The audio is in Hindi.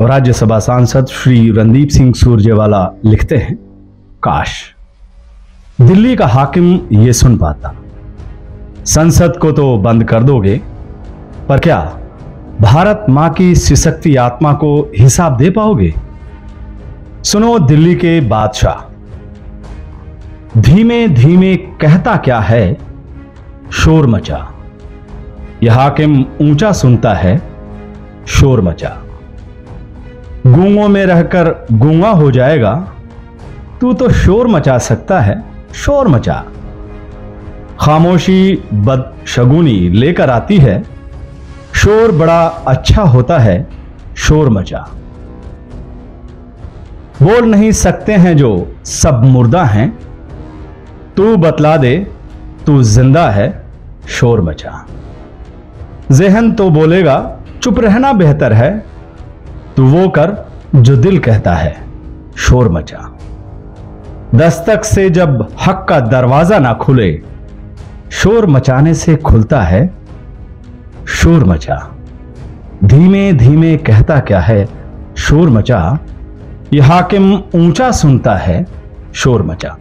राज्यसभा सांसद श्री रणदीप सिंह सुरजेवाला लिखते हैं, काश। दिल्ली का हाकिम ये सुन पाता। संसद को तो बंद कर दोगे, पर क्या भारत माँ की सिसकती आत्मा को हिसाब दे पाओगे? सुनो दिल्ली के बादशाह। धीमे धीमे कहता क्या है, शोर मचा। यह हाकिम ऊँचा सुनता है, शोर मचा। गूंगों में रहकर गूँगा हो जाएगा, तू तो शोर मचा सकता है, शोर मचा। खामोशी बदशगुनी लेकर आती है, शोर बड़ा अच्छा होता है, शोर मचा। बोल नहीं सकते हैं जो सब मुर्दा हैं, तू बतला दे, तू ज़िंदा है, शोर मचा। जहन तो बोलेगा, चुप रहना बेहतर है तू वो कर जो दिल कहता है, शोर मचा। दस्तक से जब हक का दरवाज़ा ना खुले, शोर मचाने से खुलता है, शोर मचा। धीमे धीमे कहता क्या है, शोर मचा। यह हाकिम ऊँचा सुनता है, शोर मचा।